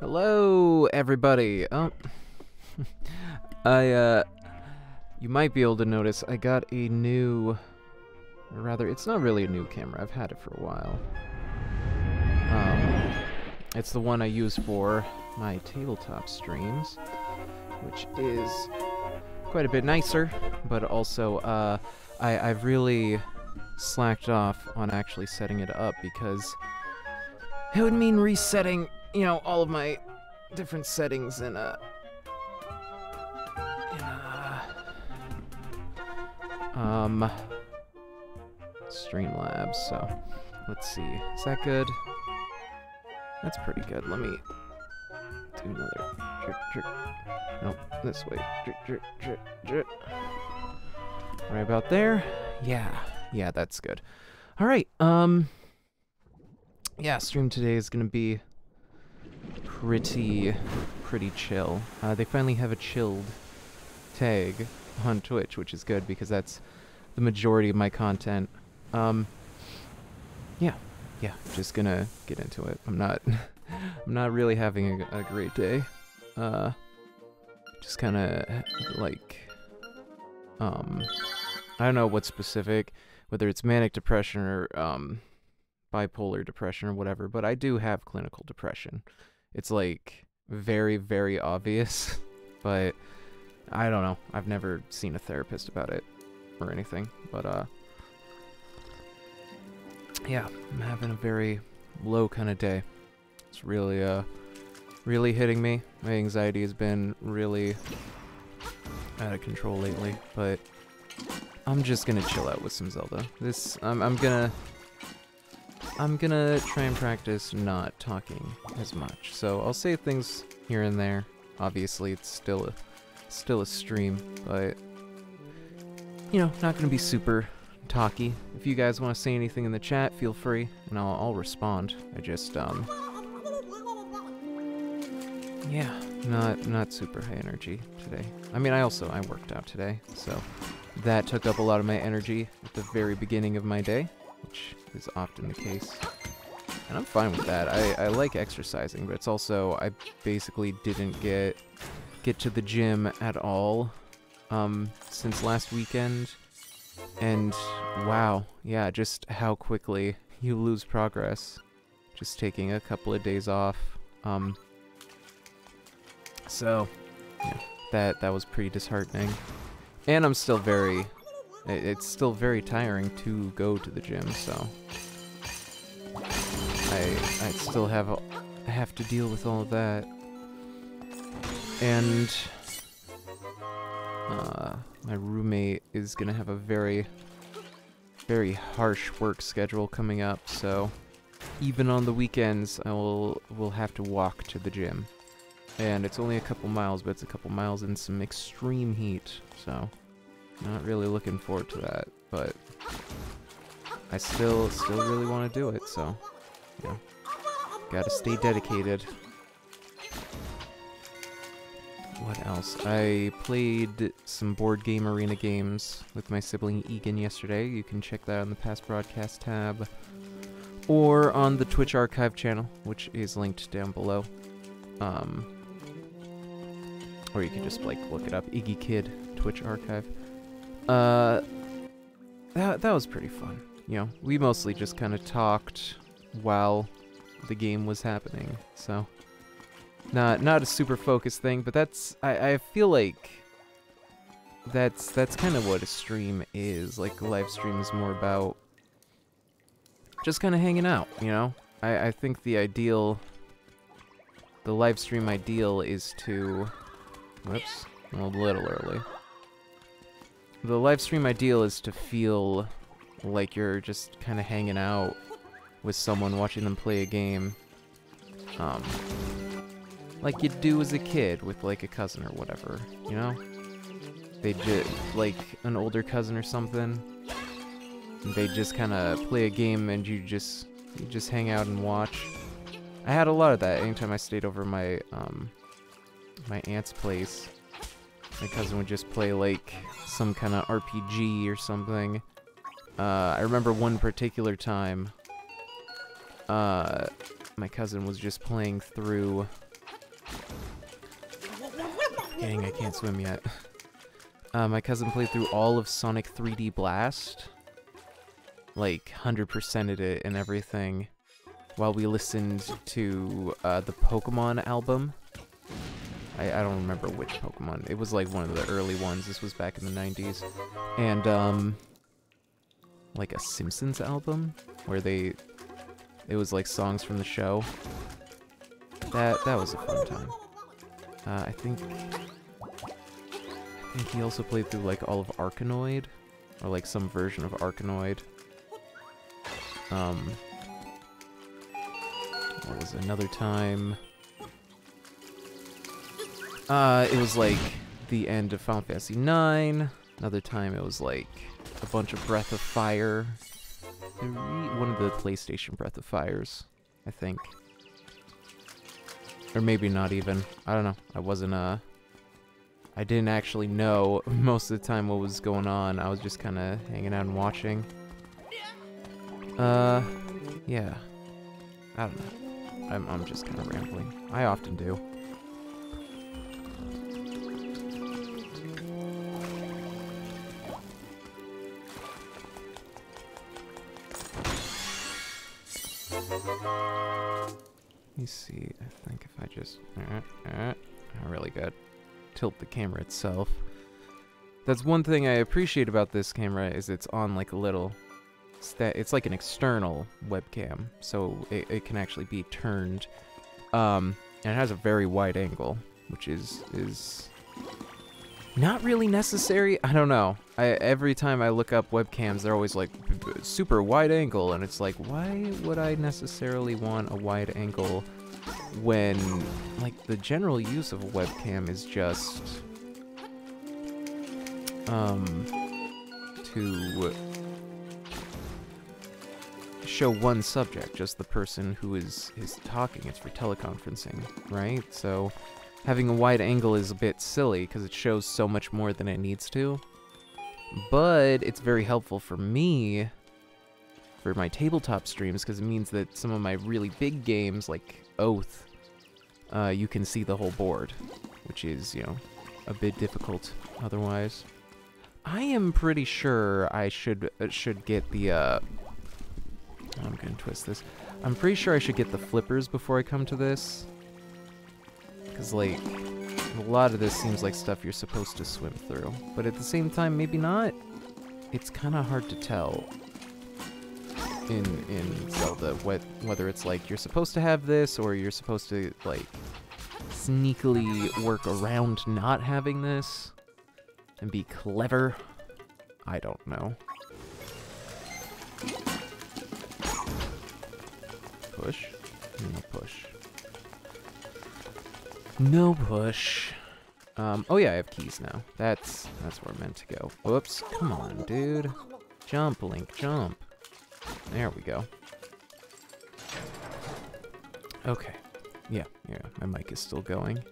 Hello, everybody. Oh, I, uh, you might be able to notice I got a new, rather, it's not really a new camera. I've had it for a while. Um, it's the one I use for my tabletop streams, which is quite a bit nicer, but also, uh, I, I've really slacked off on actually setting it up because it would mean resetting, you know, all of my different settings in a in a um Streamlabs. So let's see, is that good? That's pretty good. Let me do another. Drip, drip. Nope, this way. Drip, drip, drip. Right about there. Yeah, yeah, that's good. All right. Um. Yeah, stream today is gonna be pretty, pretty chill. Uh, they finally have a chilled tag on Twitch, which is good because that's the majority of my content. Um. Yeah, yeah. Just gonna get into it. I'm not. I'm not really having a, a great day. Uh. Just kind of like. Um. I don't know what's specific, whether it's manic depression or um, bipolar depression or whatever, but I do have clinical depression. It's like very, very obvious, but I don't know. I've never seen a therapist about it or anything, but uh, yeah, I'm having a very low kind of day. It's really uh, really hitting me. My anxiety has been really out of control lately, but I'm just gonna chill out with some Zelda. This, I'm, I'm gonna, I'm gonna try and practice not talking as much. So I'll say things here and there. Obviously, it's still a, still a stream, but you know, not gonna be super talky. If you guys want to say anything in the chat, feel free, and I'll, I'll respond. I just, um, yeah, not, not super high energy today. I mean, I also, I worked out today, so that took up a lot of my energy at the very beginning of my day, which is often the case. And I'm fine with that. I, I like exercising, but it's also I basically didn't get get to the gym at all um, since last weekend. And wow, yeah, just how quickly you lose progress just taking a couple of days off. Um, so, yeah, that that was pretty disheartening. And I'm still very, it's still very tiring to go to the gym, so. I I still have have to deal with all of that. And uh, my roommate is gonna have a very, very harsh work schedule coming up, so even on the weekends, I will will have to walk to the gym. And it's only a couple miles, but it's a couple miles in some extreme heat, so not really looking forward to that, but I still still really want to do it, so yeah. Gotta stay dedicated. What else? I played some board game arena games with my sibling Egan yesterday. You can check that on the past broadcast tab. Or on the Twitch archive channel, which is linked down below. Um, or you can just like look it up, Iggykidd Twitch archive. Uh, that that was pretty fun. You know, we mostly just kind of talked while the game was happening, so not not a super focused thing, but that's I I feel like that's that's kind of what a stream is. Like a live stream is more about just kind of hanging out, you know. I I think the ideal the live stream ideal is to Whoops. A little early. The live stream ideal is to feel like you're just kind of hanging out with someone watching them play a game. Um, like you do as a kid with like a cousin or whatever, you know? They just, like an older cousin or something. They just kind of play a game and you just, you just hang out and watch. I had a lot of that anytime I stayed over my, um, my aunt's place. My cousin would just play like some kind of RPG or something. Uh, I remember one particular time, uh, my cousin was just playing through Dang, I can't swim yet. Uh, my cousin played through all of Sonic 3D Blast. Like, 100%ed it and everything. While we listened to uh, the Pokemon album. I, I don't remember which Pokemon. It was like one of the early ones. This was back in the 90s. And, um... Like a Simpsons album? Where they... It was like songs from the show. That, that was a fun time. Uh, I think I think he also played through like all of Arkanoid, or like some version of Arkanoid. Um, what was another time? Uh, it was like the end of Final Fantasy IX. Another time it was like a bunch of Breath of Fire. One of the PlayStation Breath of Fires, I think. Or maybe not even. I don't know. I wasn't, uh... I didn't actually know most of the time what was going on. I was just kind of hanging out and watching. Uh, yeah. I don't know. I'm, I'm just kind of rambling. I often do. See. I think if I just... Uh, uh, really good. Tilt the camera itself. That's one thing I appreciate about this camera is it's on like a little... It's like an external webcam, so it, it can actually be turned. Um, and it has a very wide angle, which is is not really necessary. I don't know. I every time I look up webcams, they're always like super wide angle, and it's like, why would I necessarily want a wide angle when like the general use of a webcam is just um to show one subject, just the person who is is talking. It's for teleconferencing, right? So having a wide angle is a bit silly because it shows so much more than it needs to. But it's very helpful for me for my tabletop streams because it means that some of my really big games like Oath, uh, you can see the whole board, which is, you know, a bit difficult otherwise. I am pretty sure I should uh, should get the uh, I'm gonna twist this. I'm pretty sure I should get the flippers before I come to this. Because, like, a lot of this seems like stuff you're supposed to swim through. But at the same time, maybe not. It's kind of hard to tell in in Zelda whether it's like you're supposed to have this or you're supposed to, like, sneakily work around not having this and be clever. I don't know. Push. No push. No push. Um, oh yeah, I have keys now. That's that's where I'm meant to go. Whoops. Come on, dude. Jump, Link, jump. There we go. Okay. Yeah, yeah, my mic is still going.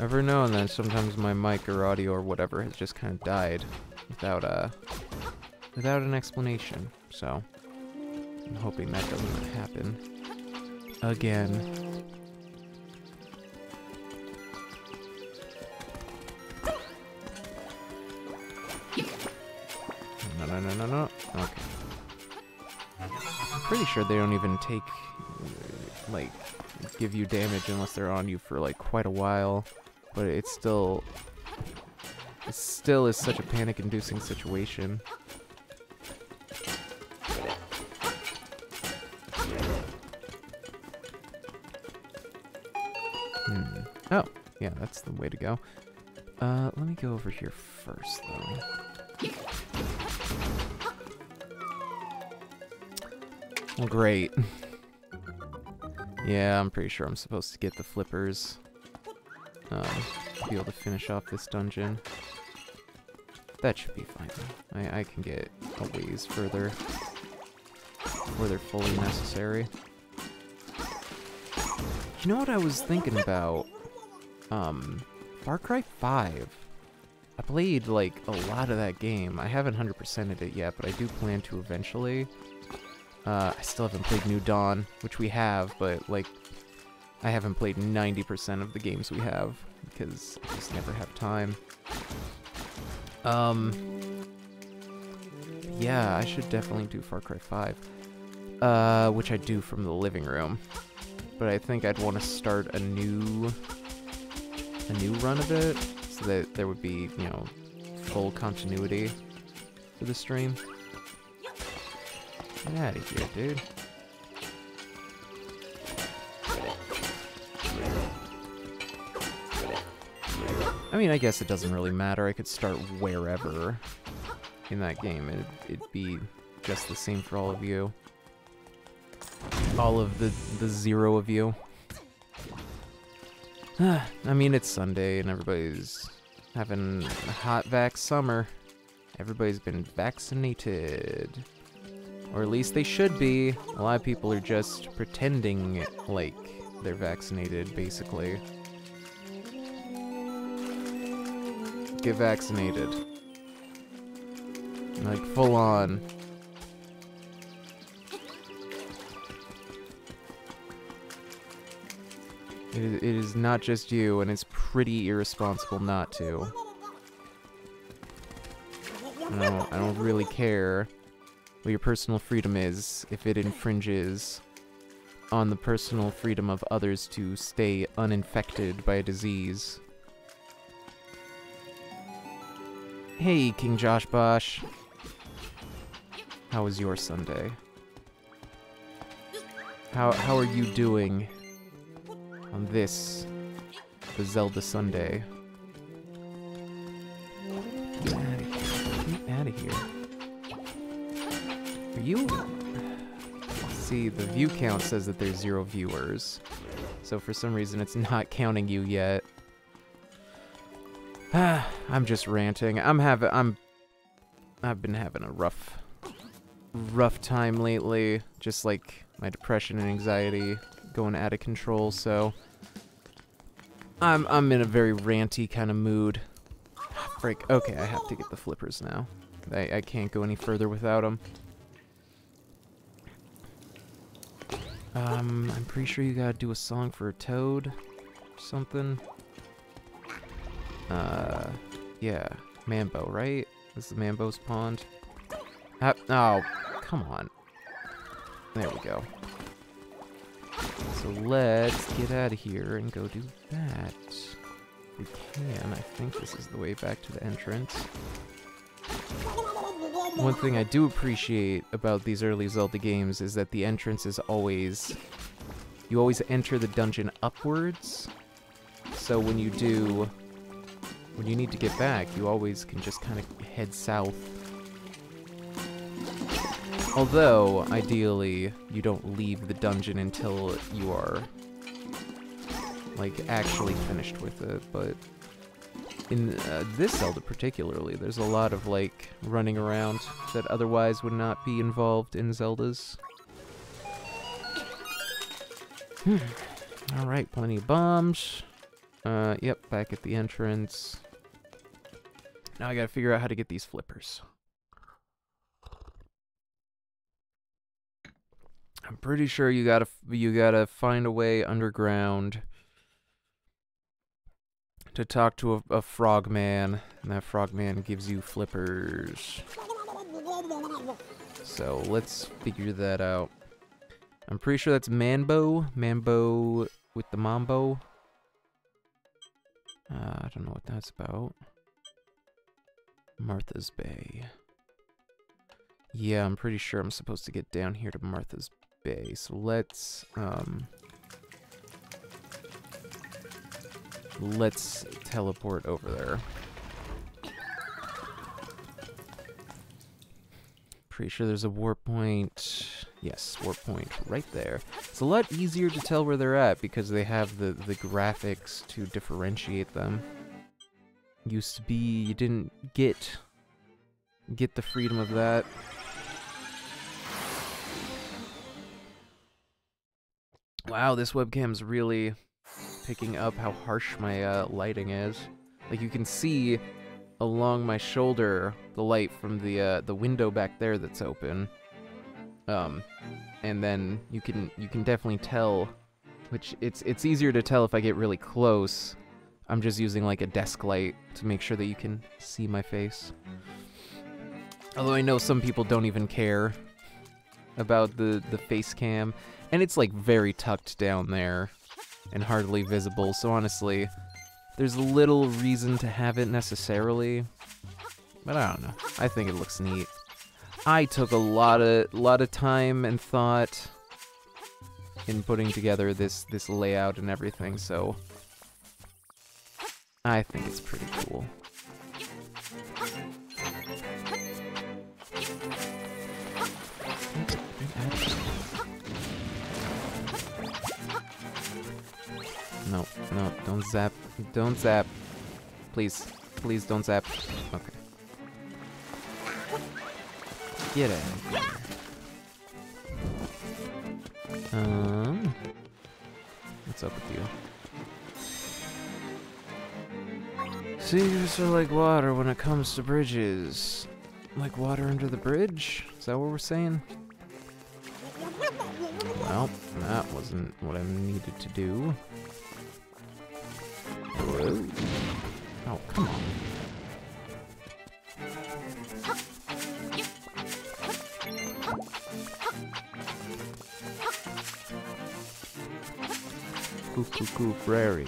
Every now and then, sometimes my mic or audio or whatever has just kind of died without, a, without an explanation, so... I'm hoping that doesn't happen again. No, no, no, no, no. Okay. Pretty sure they don't even take, like, give you damage unless they're on you for, like, quite a while. But it's still... It still is such a panic-inducing situation. Hmm. Oh, yeah, that's the way to go. Uh, let me go over here first, though. Great. yeah, I'm pretty sure I'm supposed to get the flippers. Um, be able to finish off this dungeon. That should be fine. I, I can get a ways further where they're fully necessary. You know what I was thinking about? Um, Far Cry 5. I played, like, a lot of that game. I haven't 100%ed it yet, but I do plan to eventually. Uh, I still haven't played New Dawn, which we have, but, like, I haven't played 90% of the games we have because I just never have time. Um, yeah, I should definitely do Far Cry 5, uh, which I do from the living room. But I think I'd want to start a new, a new run of it so that there would be, you know, full continuity for the stream. Get out of here, dude. I mean, I guess it doesn't really matter. I could start wherever in that game. It'd, it'd be just the same for all of you. All of the, the zero of you. I mean, it's Sunday and everybody's having a hot vac summer. Everybody's been vaccinated. Or at least they should be. A lot of people are just pretending like they're vaccinated, basically. Get vaccinated. Like, full on. It is, not just you, and it's pretty irresponsible not to. I don't, I don't really care what your personal freedom is if it infringes on the personal freedom of others to stay uninfected by a disease. Hey, King Josh Bosh. How was your Sunday? How how are you doing on this the Zelda Sunday? Get out of here. You See, the view count says that there's zero viewers. So for some reason it's not counting you yet. I'm just ranting. I'm having I'm I've been having a rough rough time lately. Just like my depression and anxiety going out of control, so I'm I'm in a very ranty kind of mood. Frick. Okay, I have to get the flippers now. I, I can't go any further without them. Um, I'm pretty sure you gotta do a song for a toad or something. Uh, yeah, Mambo, right? This is Mambo's pond. Ah, oh, come on. There we go. So let's get out of here and go do that. we can. I think this is the way back to the entrance. One thing I do appreciate about these early Zelda games is that the entrance is always... You always enter the dungeon upwards. So when you do when you need to get back, you always can just kind of head south. Although, ideally, you don't leave the dungeon until you are, like, actually finished with it, but in uh, this Zelda particularly, there's a lot of, like, running around that otherwise would not be involved in Zeldas. Hmm. Alright, plenty of bombs. Uh, yep, back at the entrance. Now I gotta figure out how to get these flippers. I'm pretty sure you gotta you gotta find a way underground to talk to a, a frogman, and that frogman gives you flippers. So let's figure that out. I'm pretty sure that's Mambo, Mambo with the Mambo. Uh, I don't know what that's about. Martha's Bay. Yeah, I'm pretty sure I'm supposed to get down here to Martha's Bay. So let's, um... Let's teleport over there. Pretty sure there's a warp point. Yes, warp point right there. It's a lot easier to tell where they're at because they have the, the graphics to differentiate them used to be you didn't get get the freedom of that. Wow, this webcam's really picking up how harsh my uh, lighting is. Like you can see along my shoulder the light from the uh, the window back there that's open. Um, and then you can you can definitely tell which it's it's easier to tell if I get really close. I'm just using like a desk light to make sure that you can see my face. Although I know some people don't even care about the, the face cam. And it's like very tucked down there and hardly visible. So honestly, there's little reason to have it necessarily. But I don't know. I think it looks neat. I took a lot of lot of time and thought in putting together this this layout and everything, so I think it's pretty cool. No, no, don't zap. Don't zap. Please. Please don't zap. Okay. Get it. Um, what's up with you? Seas are like water when it comes to bridges. Like water under the bridge? Is that what we're saying? Well, that wasn't what I needed to do. Whoa. Oh, come on. Cuckoo Prairie.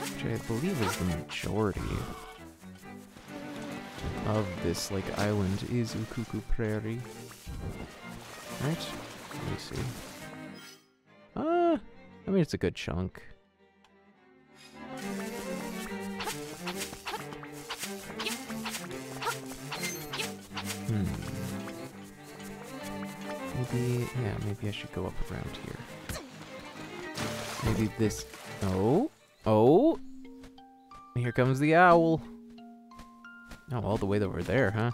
Which I believe is the majority of this like island is Ukuku Prairie. Right? Let me see. Uh, I mean it's a good chunk. Yeah, maybe I should go up around here. Maybe this. Oh, oh! Here comes the owl. Oh, all the way over there, huh?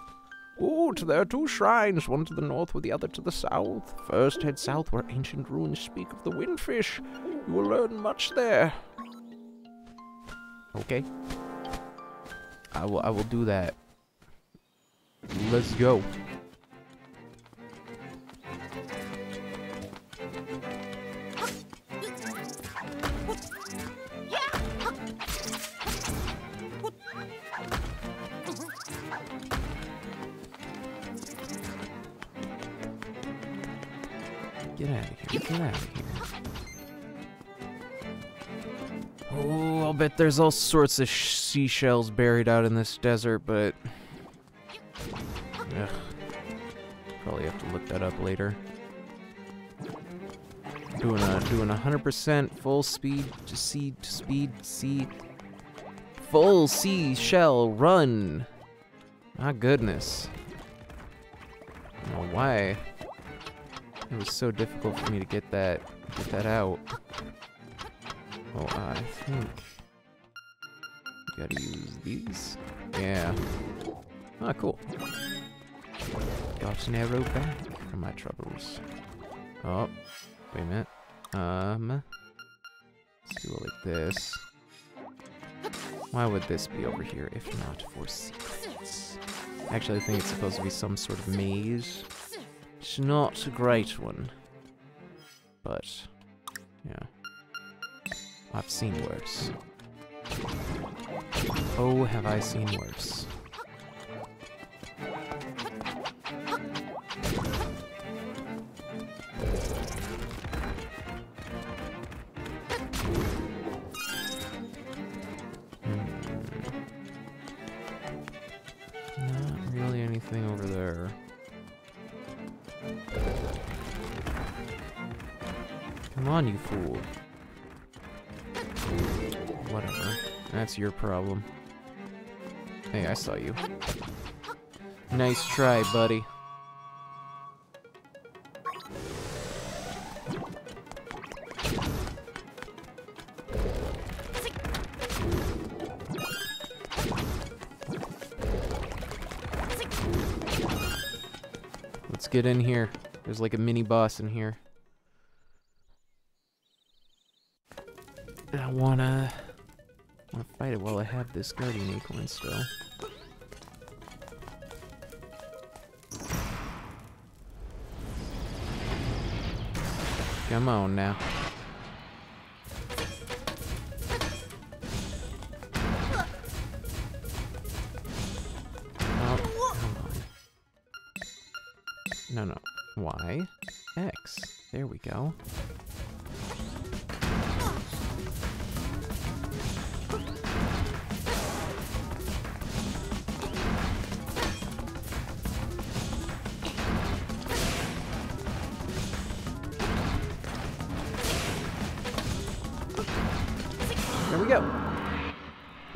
Oh, there are two shrines, one to the north with the other to the south. First head south where ancient ruins speak of the windfish. You will learn much there. Okay. I will I will do that. Let's go. There's all sorts of seashells buried out in this desert, but... Ugh. Probably have to look that up later. Doing a doing a hundred percent full speed to sea to speed sea full seashell run. My goodness. I don't know why it was so difficult for me to get that get that out. Oh, I think gotta use these. Yeah. Ah, cool. Got an arrow back from my troubles. Oh, wait a minute. Um, let's do it like this. Why would this be over here if not for secrets? Actually, I think it's supposed to be some sort of maze. It's not a great one. But, yeah. I've seen worse. Oh, have I seen worse. Hmm. Not really anything over there. Come on, you fool. That's your problem. Hey, I saw you. Nice try, buddy. Let's get in here. There's like a mini boss in here. Fight it while I have this guardian acorn still. Come on now. Oh. No, no. Y, X. There we go.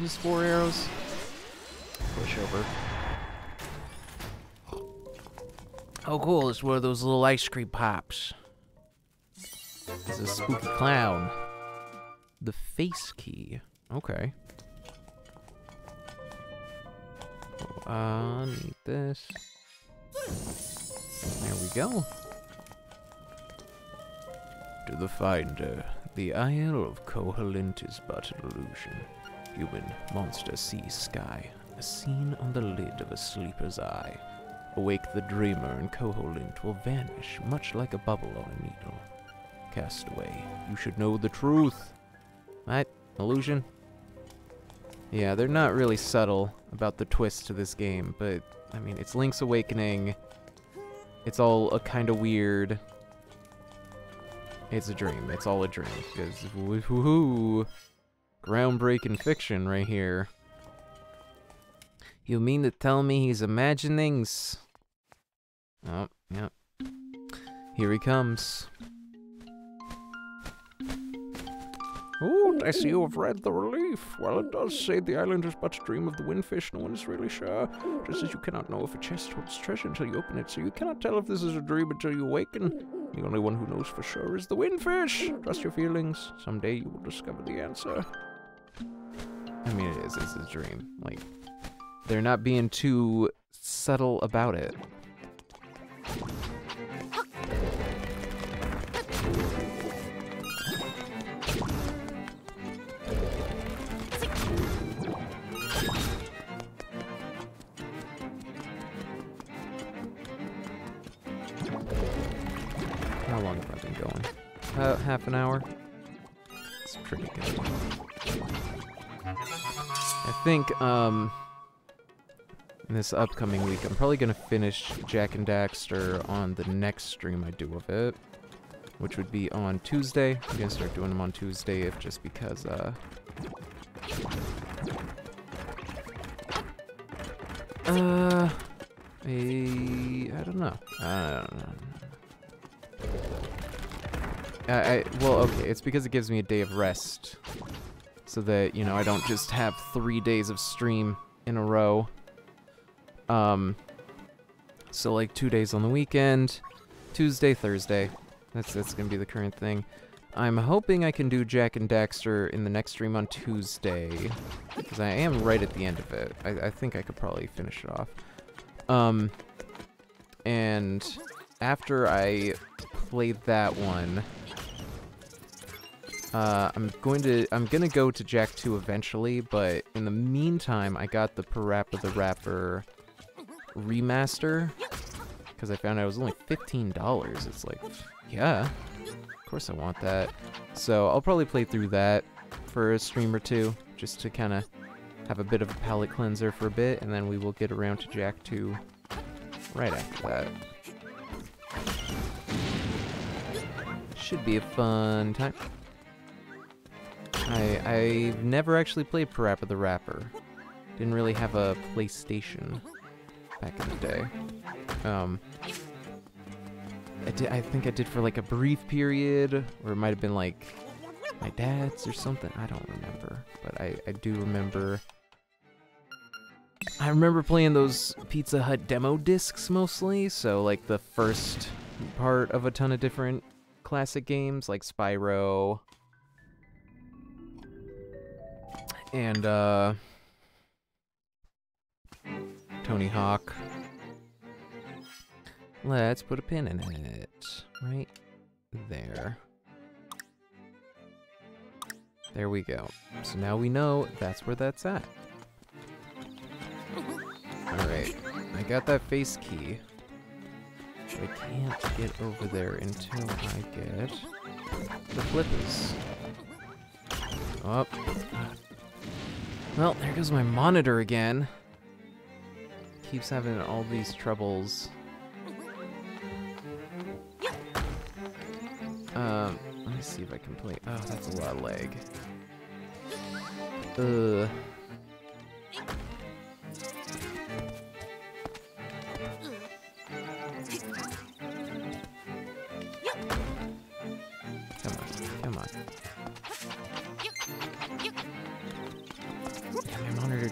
Just four arrows. Push over. Oh, cool. It's one of those little ice cream pops. It's a spooky clown. The face key. Okay. Uh, need this. There we go. To the finder, the Isle of Koholint is but an illusion. Human, monster, sea, sky. A scene on the lid of a sleeper's eye. Awake the dreamer, and Koholint will vanish, much like a bubble on a needle. Cast away. You should know the truth. What? Illusion? Yeah, they're not really subtle about the twist to this game, but, I mean, it's Link's Awakening. It's all a kind of weird. It's a dream. It's all a dream. Because, woohoo! Groundbreaking fiction right here. You mean to tell me he's imaginings? Oh, yep. Here he comes. Oh, I see you have read the relief. Well, it does say the island is but a dream of the windfish. No one is really sure. Just as you cannot know if a chest holds treasure until you open it, so you cannot tell if this is a dream until you awaken. The only one who knows for sure is the windfish. Trust your feelings. Someday you will discover the answer. I mean, it is. It's a dream. Like, they're not being too subtle about it. How long have I been going? About half an hour. It's pretty good. I think, um, in this upcoming week, I'm probably gonna finish Jak and Daxter on the next stream I do of it, which would be on Tuesday. I'm gonna start doing them on Tuesday, if just because, uh, uh, a, I don't know. I don't know. I, I, well, okay, it's because it gives me a day of rest. So that, you know, I don't just have three days of stream in a row. Um, so like two days on the weekend, Tuesday, Thursday. That's, that's gonna be the current thing. I'm hoping I can do Jak and Daxter in the next stream on Tuesday. Because I am right at the end of it. I, I think I could probably finish it off. Um, and after I played that one, uh, I'm going to I'm gonna go to Jak 2 eventually, but in the meantime, I got the Parappa the Rapper remaster because I found out it was only fifteen dollars. It's like, yeah, of course I want that. So I'll probably play through that for a stream or two, just to kind of have a bit of a palate cleanser for a bit, and then we will get around to Jak 2 right after that. Should be a fun time. I I've never actually played Parappa the Rapper. Didn't really have a PlayStation back in the day. Um, I did. I think I did for like a brief period, or it might have been like my dad's or something. I don't remember, but I I do remember. I remember playing those Pizza Hut demo discs mostly, so like the first part of a ton of different classic games like Spyro, and uh, Tony Hawk. Let's put a pin in it. Right there. There we go. So now we know that's where that's at. Alright, I got that face key. I can't get over there until I get the flippers. Up. Well, there goes my monitor again. Keeps having all these troubles. Um, let me see if I can play. Oh, that's a lot of lag. Ugh.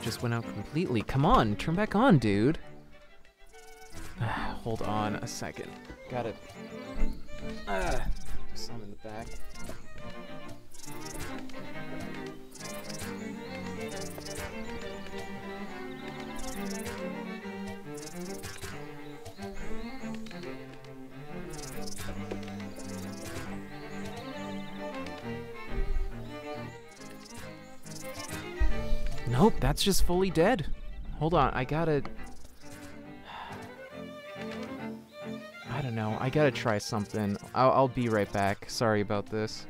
Just went out completely. Come on, turn back on, dude. Hold on a second. Got it. Ah, some in the back. Nope, that's just fully dead. Hold on, I gotta... I don't know, I gotta try something. I'll, I'll be right back. Sorry about this.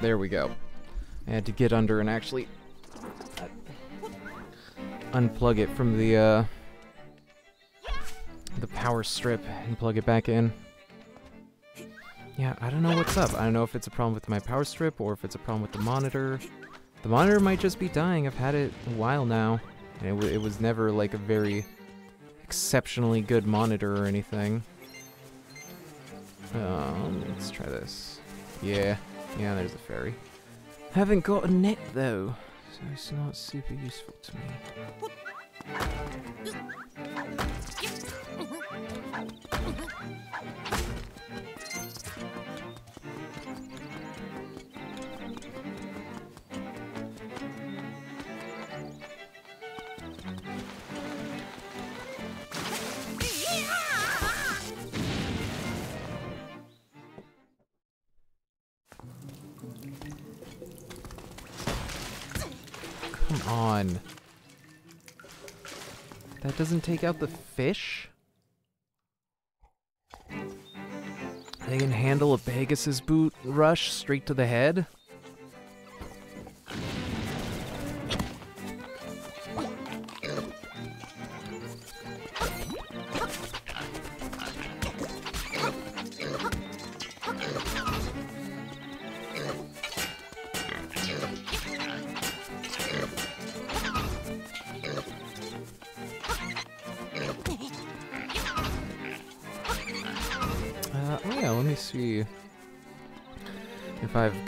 There we go. I had to get under and actually uh, unplug it from the uh, the power strip and plug it back in. Yeah, I don't know what's up. I don't know if it's a problem with my power strip or if it's a problem with the monitor. The monitor might just be dying. I've had it a while now. And it, it was never like a very exceptionally good monitor or anything. Um, let's try this. Yeah, yeah, there's a ferry. Haven't got a net though, so it's not super useful to me. Doesn't take out the fish? They can handle a Pegasus boot rush straight to the head?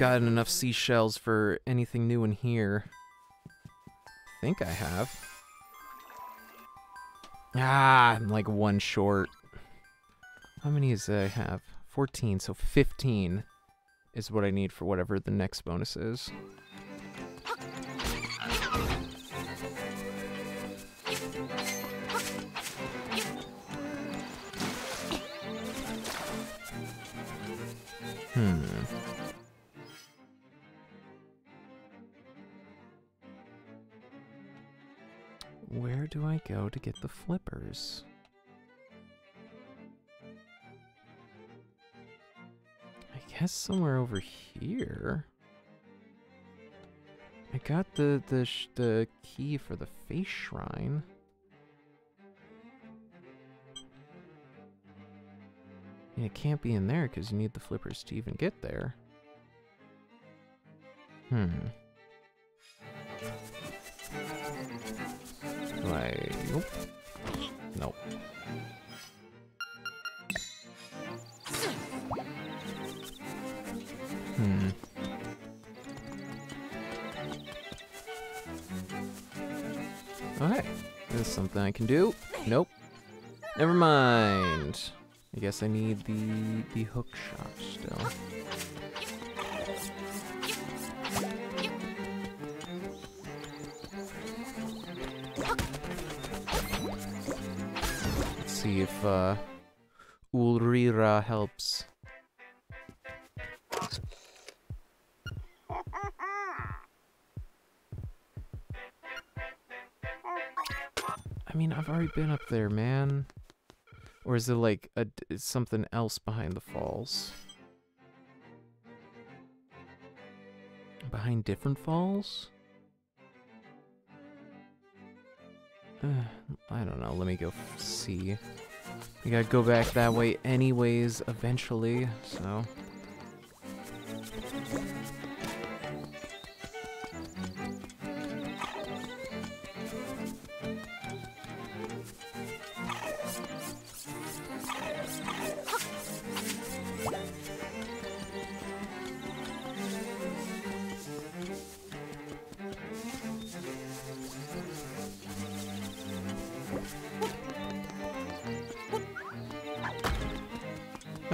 Gotten enough seashells for anything new in here. I think I have. Ah, I'm like one short. How many does I have? 14, so 15 is what I need for whatever the next bonus is. Do I go to get the flippers? I guess somewhere over here. I got the the the key for the face shrine. Yeah, it can't be in there because you need the flippers to even get there. Hmm. Something I can do. Nope. Never mind. I guess I need the the hook shot still. Let's see if uh, Ulrira helps. Been up there, man. Or is it like a something else behind the falls? Behind different falls? Uh, I don't know. Let me go see. We gotta go back that way anyways, eventually, so...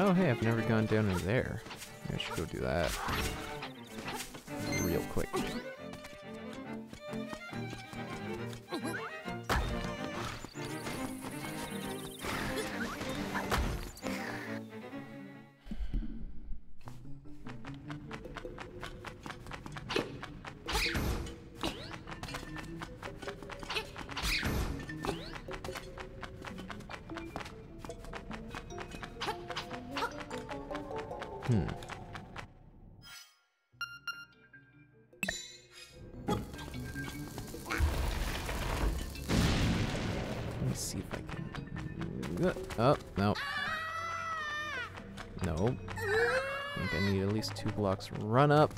Oh, hey, I've never gone down in there. I should go do that. Real quick. Two run up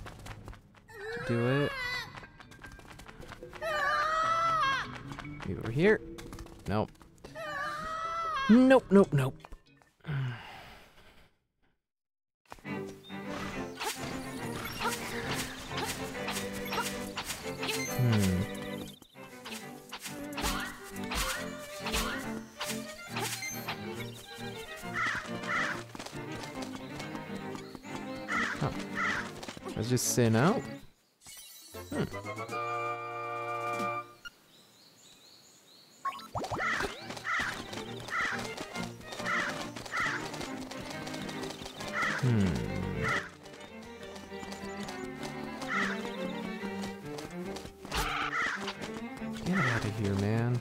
here, man.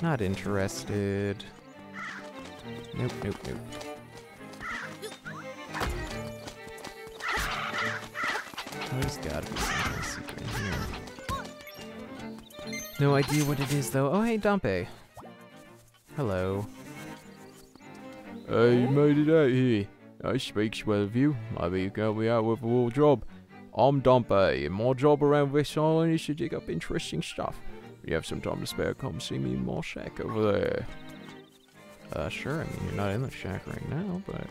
Not interested. Nope, nope, nope. There's gotta be something secret in here. No idea what it is, though. Oh, hey, Dampé. Hello. Hey, you made it out here. I speaks well of you. Maybe you can help me out with a little job. I'm Dampé, and my job around this island is to dig up interesting stuff. You have some time to spare, come see me in my shack over there. Uh, sure. I mean, you're not in the shack right now, but...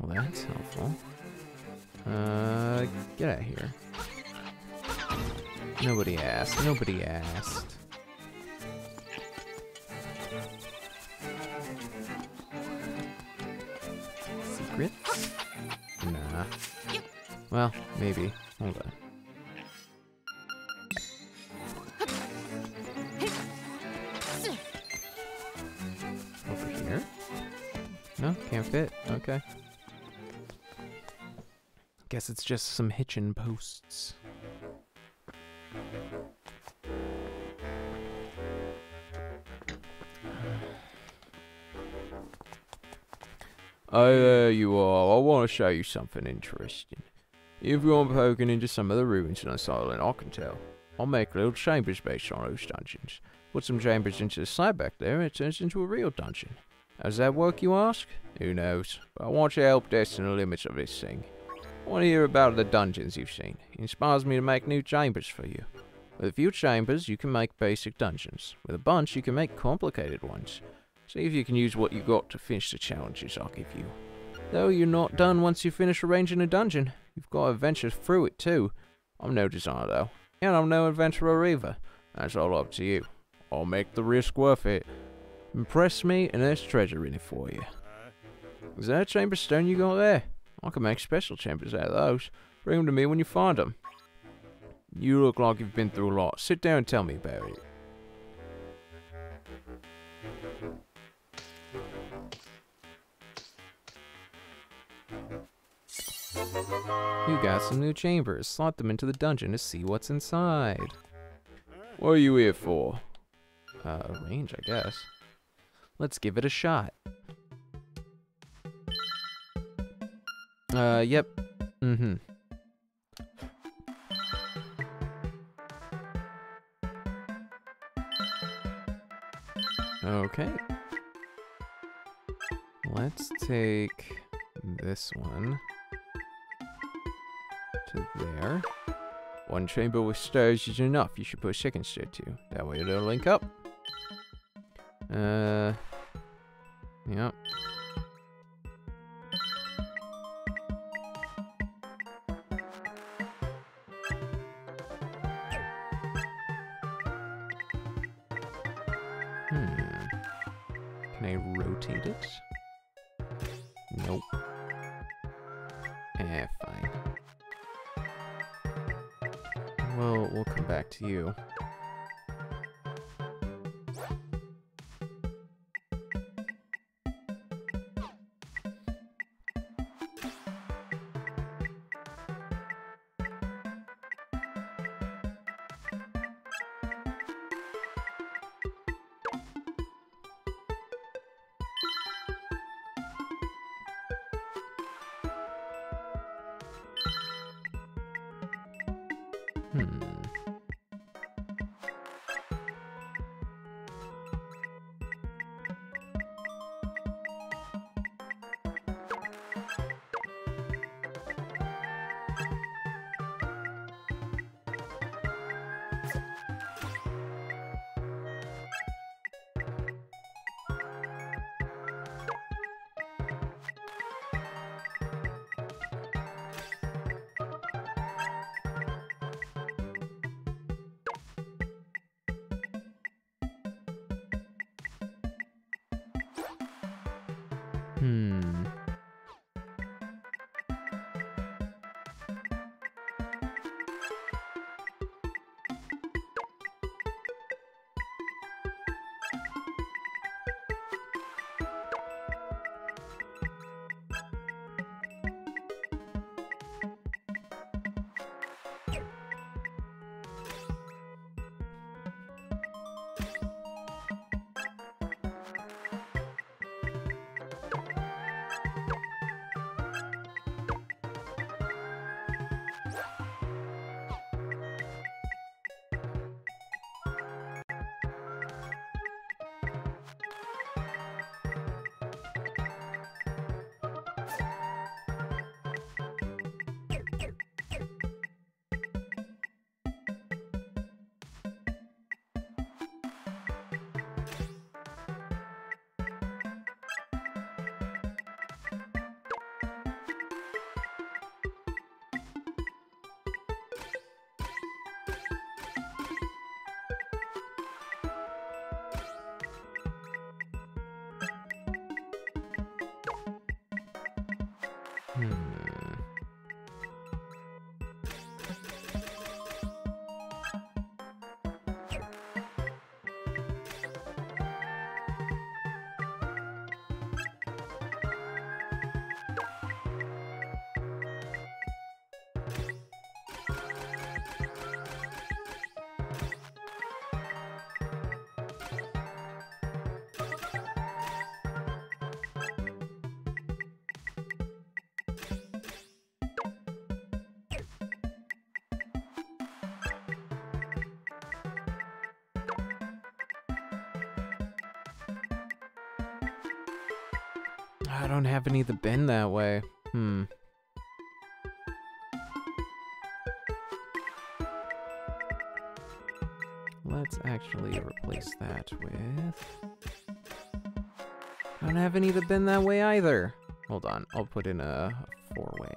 Well, that's helpful. Uh, get out of here. Nobody asked. Nobody asked. Secrets? Nah. Well, maybe. On. Over here? No, can't fit. Okay. Guess it's just some hitching posts. Oh, there you are. I want to show you something interesting. If you want poking into some of the ruins on this island, I can tell. I'll make little chambers based on those dungeons. Put some chambers into the side back there, and it turns into a real dungeon. How does that work, you ask? Who knows? But I want your help testing the limits of this thing. I want to hear about the dungeons you've seen. It inspires me to make new chambers for you. With a few chambers, you can make basic dungeons. With a bunch, you can make complicated ones. See if you can use what you got to finish the challenges I'll give you. Though you're not done once you finish arranging a dungeon. You've got to venture through it too. I'm no designer, though. And I'm no adventurer either. That's all up to you. I'll make the risk worth it. Impress me, and there's treasure in it for you. Is that a chamber stone you got there? I can make special chambers out of those. Bring them to me when you find them. You look like you've been through a lot. Sit down and tell me about it. You got some new chambers. Slot them into the dungeon to see what's inside. What are you here for? Uh, range, I guess. Let's give it a shot. Uh, yep. Mm-hmm. Okay. Let's take this one to there. One chamber with stairs is enough. You should put a second stair too. That way it'll link up. Uh, yep. Well, we'll come back to you. Hmm. I don't have any that bend that way. Hmm. Let's actually replace that with... I don't have any that bend that way either. Hold on, I'll put in a four-way.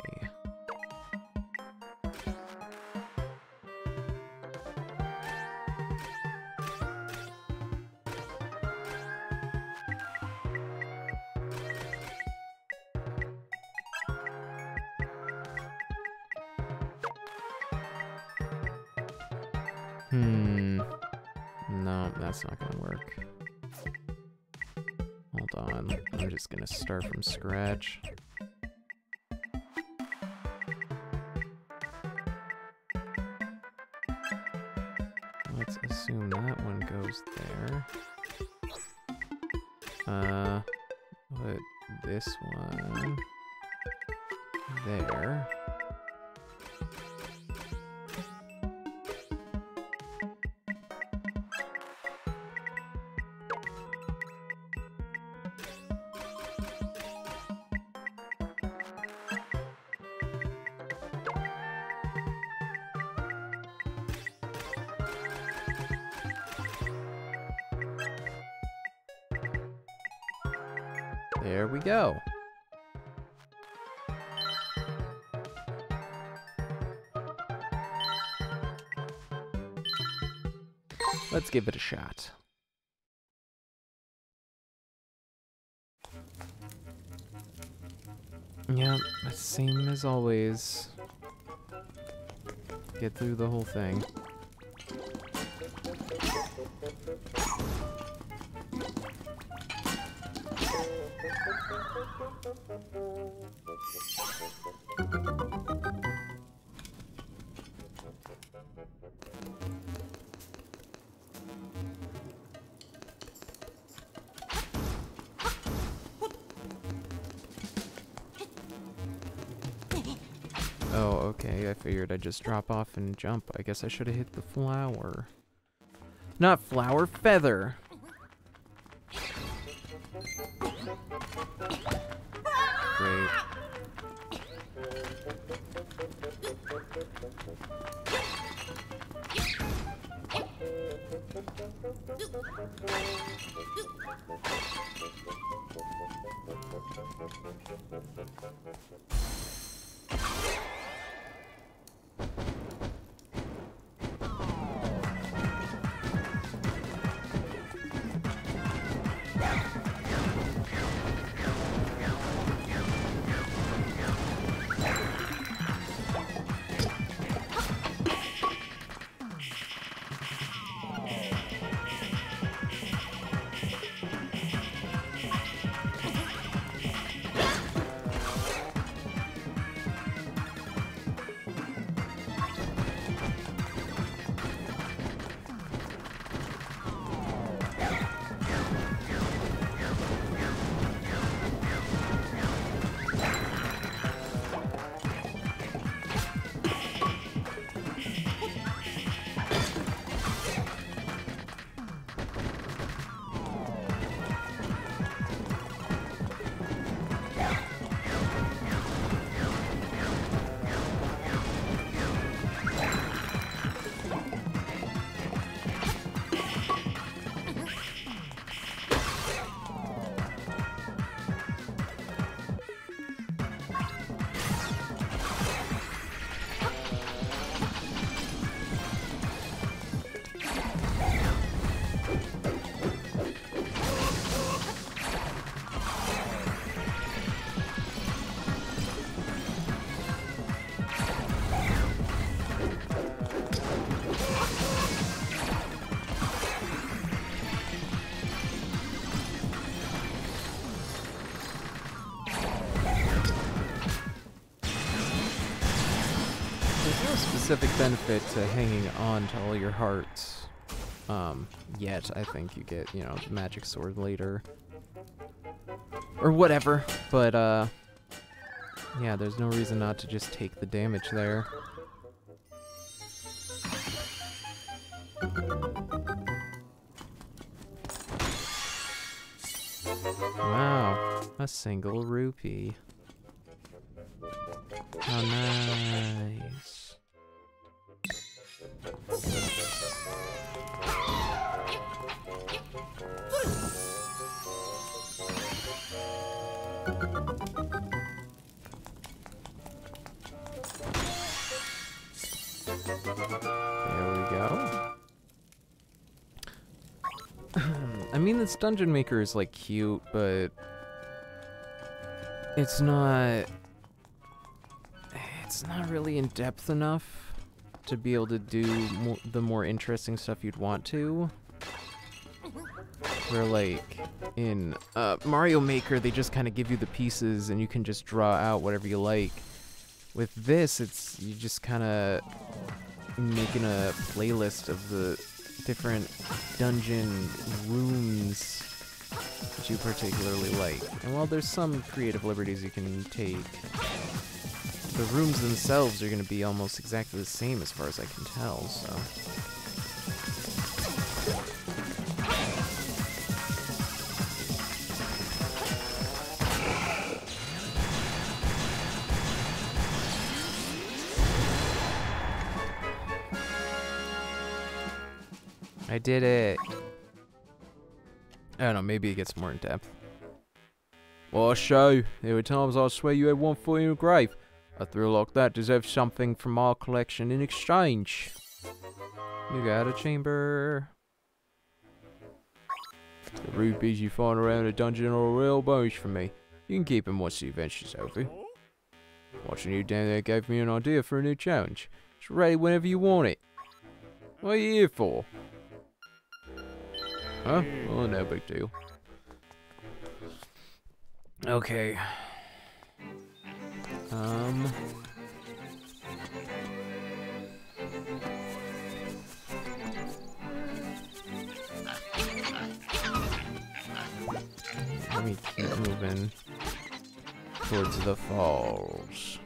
Hmm. No, that's not gonna work. Hold on. I'm just gonna start from scratch. Give it a shot. Yeah, same as always. Get through the whole thing. Oh, okay. I figured I'd just drop off and jump. I guess I should have hit the flower. Not flower, feather. Great. Specific benefit to hanging on to all your hearts. Um, yet I think you get, you know, the magic sword later. Or whatever, but uh yeah, there's no reason not to just take the damage there. Wow, a single rupee. How nice. Mean, this dungeon maker is like cute, but it's not. It's not really in depth enough. to be able to do mo the more interesting stuff you'd want to. Where like in uh, Mario Maker, they just kind of give you the pieces and you can just draw out whatever you like. With this, it's you just kind of making a playlist of the different dungeon rooms that you particularly like. And while there's some creative liberties you can take, the rooms themselves are going to be almost exactly the same as far as I can tell, so... I did it. I don't know, maybe it gets more in depth. Well, show. There were times I swear you had one foot in a grave. A thrill like that deserves something from our collection in exchange. You got a chamber. The rupees you find around a dungeon are a real bonus for me. You can keep them once the adventure's over. Watching you down there gave me an idea for a new challenge. It's ready whenever you want it. What are you here for? Huh? Oh, no big deal. Okay. Um. Let me keep moving towards the falls.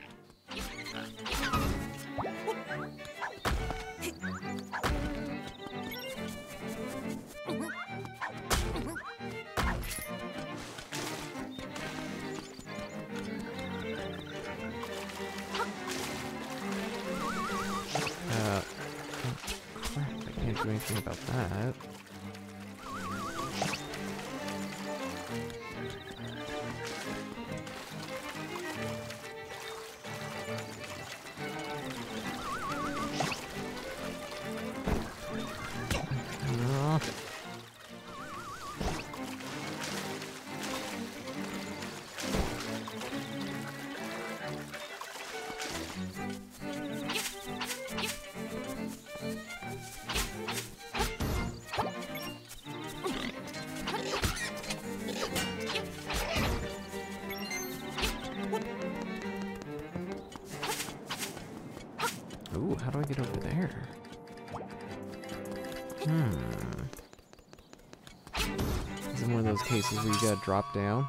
Do anything about that. Drop down?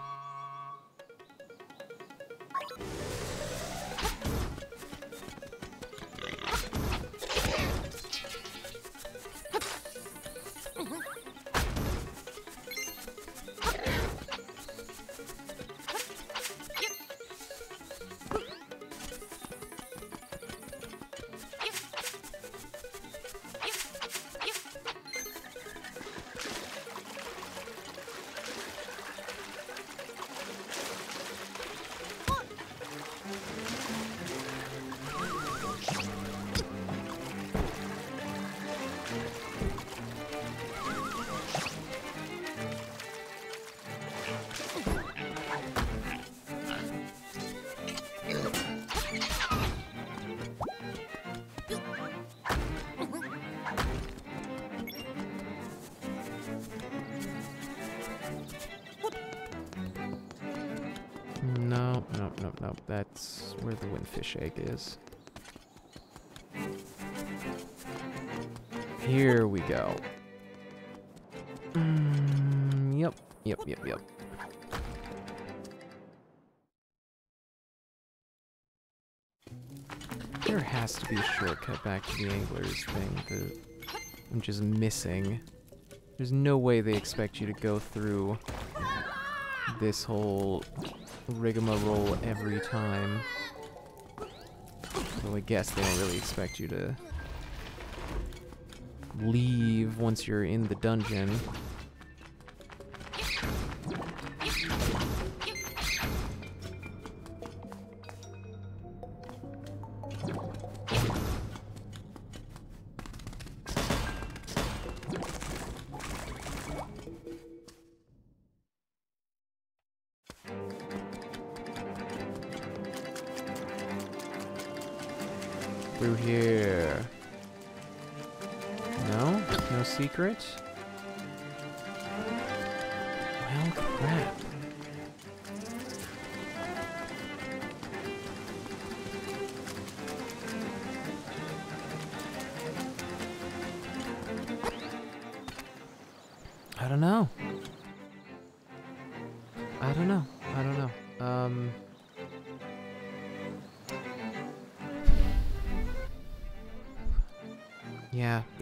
No, nope, no, no. That's where the windfish egg is. Here we go. Mm, yep, yep, yep, yep. There has to be a shortcut back to the angler's thing that I'm just missing. There's no way they expect you to go through this whole rigmarole every time. So I guess they don't really expect you to leave once you're in the dungeon.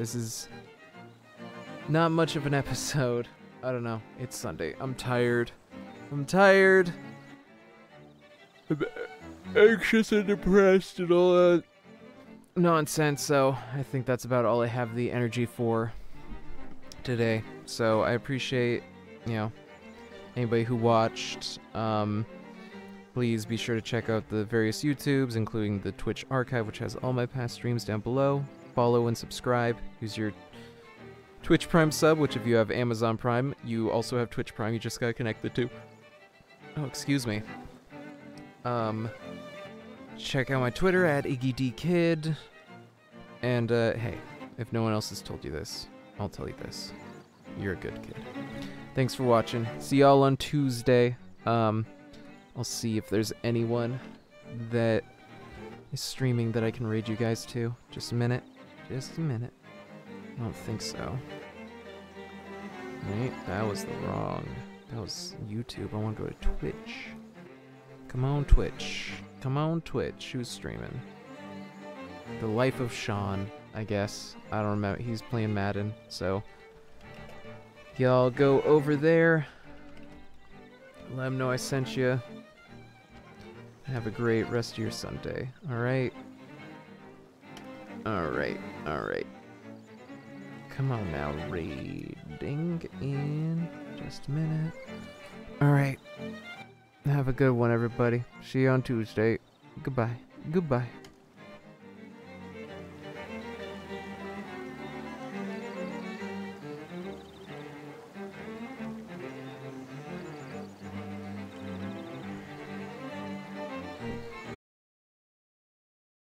This is not much of an episode. I don't know. It's Sunday. I'm tired. I'm tired. I'm anxious and depressed and all that nonsense. So I think that's about all I have the energy for today. So I appreciate, you know, anybody who watched. Um, please be sure to check out the various YouTubes, including the Twitch archive, which has all my past streams down below. Follow and subscribe. Use your Twitch Prime sub, which if you have Amazon Prime, you also have Twitch Prime. You just gotta connect the two. Oh, excuse me. Um, check out my Twitter at Iggykidd. And uh, hey, if no one else has told you this, I'll tell you this. You're a good kid. Thanks for watching. See y'all on Tuesday. Um, I'll see if there's anyone that is streaming that I can raid you guys to. Just a minute. Just a minute. I don't think so. Wait, that was the wrong. That was YouTube. I want to go to Twitch. Come on, Twitch. Come on, Twitch. Who's streaming? The Life of Sean, I guess. I don't remember. He's playing Madden, so. Y'all go over there. Let him know I sent you. Have a great rest of your Sunday. Alright? Alright, alright. Come on now, raiding in just a minute. Alright. Have a good one, everybody. See you on Tuesday. Goodbye. Goodbye.